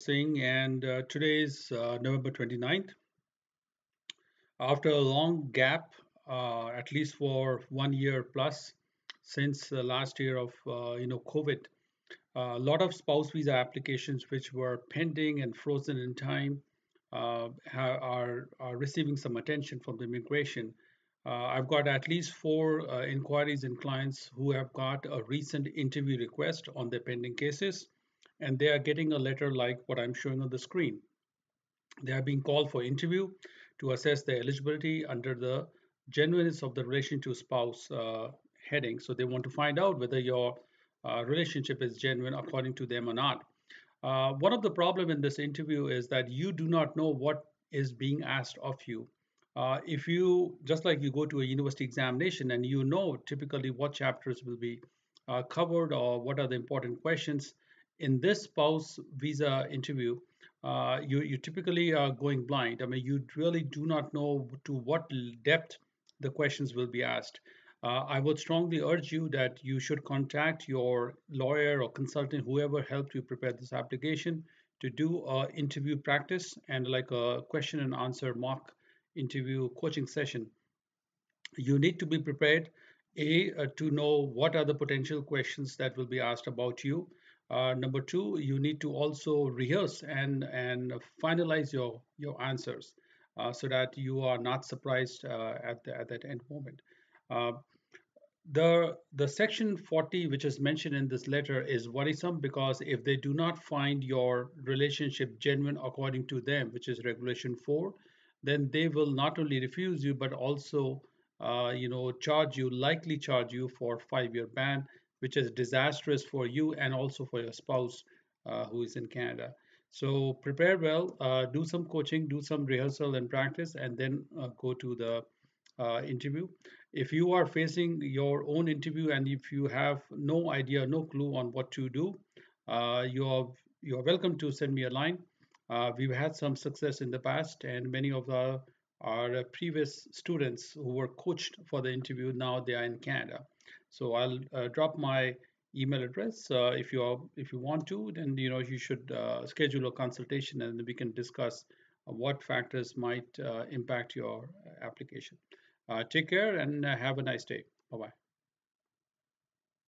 Singh, and uh, today is uh, November 29th. After a long gap, uh, at least for one year plus since the last year of uh, you know COVID, a lot of spouse visa applications which were pending and frozen in time uh, are, are receiving some attention from the immigration. Uh, I've got at least four inquiries and clients who have got a recent interview request on their pending cases and they are getting a letter like what I'm showing on the screen. They are being called for interview to assess their eligibility under the genuineness of the relation to spouse uh, heading. So they want to find out whether your uh, relationship is genuine according to them or not. Uh, one of the problem in this interview is that you do not know what is being asked of you. Uh, if you just like you go to a university examination and you know typically what chapters will be uh, covered or what are the important questions in this spouse visa interview, uh, you, you typically are going blind. I mean, you really do not know to what depth the questions will be asked. Uh, I would strongly urge you that you should contact your lawyer or consultant, whoever helped you prepare this application, to do a interview practice and like a question and answer mock interview coaching session. You need to be prepared, A, uh, to know what are the potential questions that will be asked about you. Uh, number two, you need to also rehearse and and finalize your your answers uh, so that you are not surprised uh, at the, at that end moment. Uh, the the section 40 which is mentioned in this letter is worrisome because if they do not find your relationship genuine according to them which is regulation 4 then they will not only refuse you but also uh, you know charge you likely charge you for five year ban which is disastrous for you and also for your spouse uh, who is in Canada. So prepare well, uh, do some coaching, do some rehearsal and practice, and then uh, go to the uh, interview. If you are facing your own interview and if you have no idea, no clue on what to do, uh, you are you are welcome to send me a line. Uh, we've had some success in the past, and many of the, our previous students who were coached for the interview now they are in Canada. So I'll uh, drop my email address. Uh, if you are, if you want to, then you know you should uh, schedule a consultation, and we can discuss what factors might impact your application. take care and have a nice day. Bye bye.